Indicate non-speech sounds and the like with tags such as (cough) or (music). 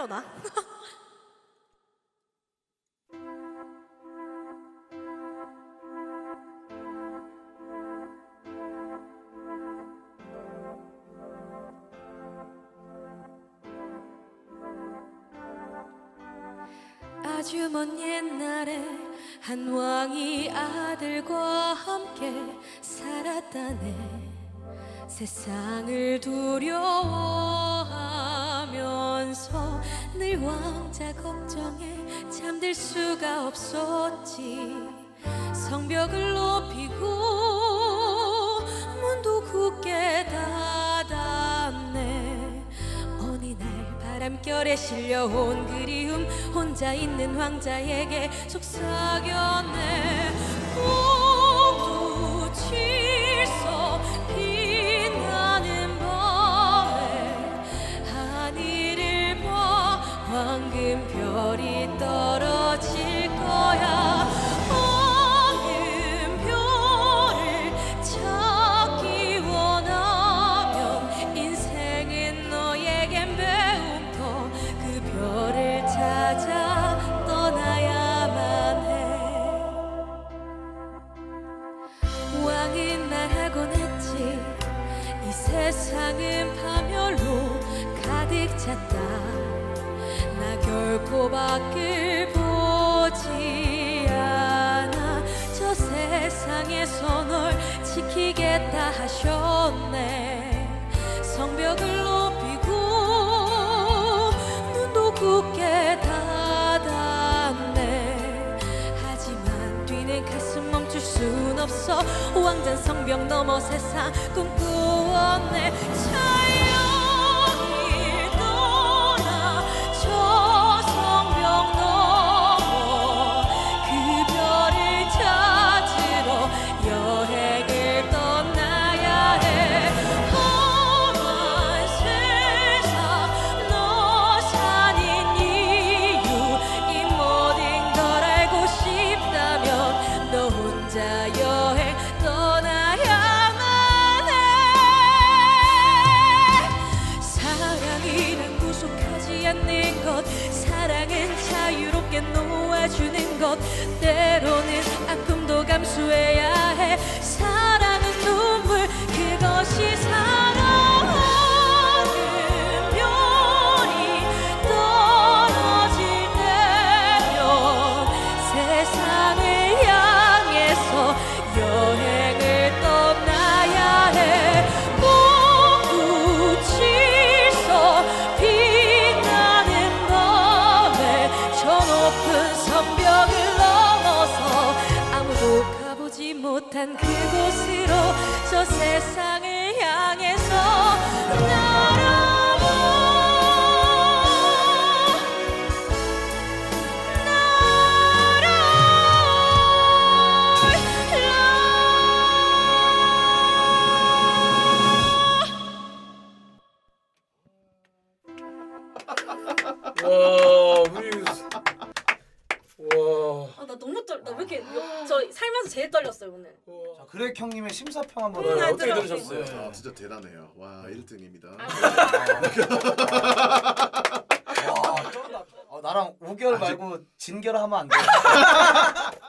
하려나? (laughs) 아주 먼 옛날에 한 왕이 아들과 함께 살았다네 세상을 두려워하면서 늘 왕자 걱정에 잠들 수가 없었지. 성벽을 높이고 문도 굳게 닫았네. 어느 날 바람결에 실려온 그리움 혼자 있는 황자에게 속삭였네 세상은 파멸로 가득 찼다. 나 결코 밖을 보지 않아. 저 세상에서 널 지키겠다 하셨네. 성벽을 높이고 문도 굳게 닫았네. 하지만 뛰는 가슴 멈출 순 없어. 왕잔 성벽 넘어 세상 꿈꾸 주는 것 때로는 아픔도 감수해야 해 못한 그곳으로 저 세상을 향해서 날아가 이렇게 여- 저 살면서 제일 떨렸어요 오늘. 자, 그렉 형님의 심사평 한번 음, 네, 안 어떻게. 들으셨어요? 아 진짜 대단해요. 와 1등입니다. 와, 쩐다. 어, 나랑 우결 말고 진결 하면 안 돼. (laughs)